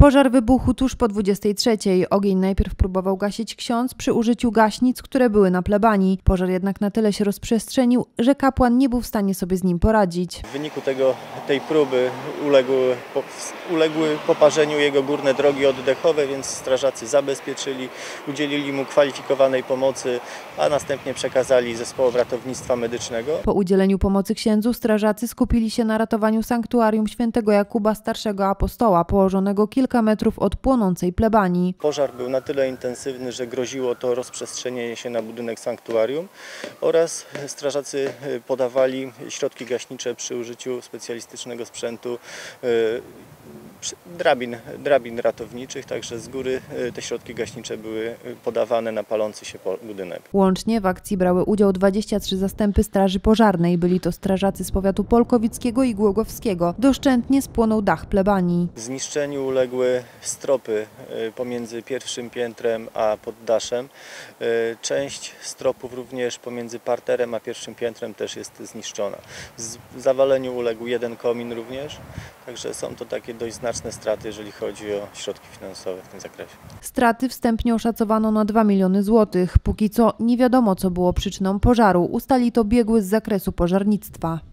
Pożar wybuchł tuż po 23. Ogień najpierw próbował gasić ksiądz przy użyciu gaśnic, które były na plebanii. Pożar jednak na tyle się rozprzestrzenił, że kapłan nie był w stanie sobie z nim poradzić. W wyniku tego, tej próby uległy, po, uległy poparzeniu jego górne drogi oddechowe, więc strażacy zabezpieczyli, udzielili mu kwalifikowanej pomocy, a następnie przekazali zespołom ratownictwa medycznego. Po udzieleniu pomocy księdzu strażacy skupili się na ratowaniu sanktuarium świętego Jakuba Starszego Apostoła, położonego kilka metrów od płonącej plebanii. Pożar był na tyle intensywny, że groziło to rozprzestrzenienie się na budynek sanktuarium oraz strażacy y, podawali środki gaśnicze przy użyciu specjalistycznego sprzętu y, drabin, drabin ratowniczych, także z góry y, te środki gaśnicze były podawane na palący się budynek. Łącznie w akcji brały udział 23 zastępy Straży Pożarnej. Byli to strażacy z powiatu polkowickiego i głogowskiego. Doszczętnie spłonął dach plebanii. Zniszczeniu uległy stropy y, pomiędzy pierwszym piętrem a poddaszem. Y, Część stropów również pomiędzy parterem a pierwszym piętrem też jest zniszczona. Z zawaleniu uległ jeden komin również, także są to takie dość znaczne straty, jeżeli chodzi o środki finansowe w tym zakresie. Straty wstępnie oszacowano na 2 miliony złotych. Póki co nie wiadomo, co było przyczyną pożaru. Ustali to biegły z zakresu pożarnictwa.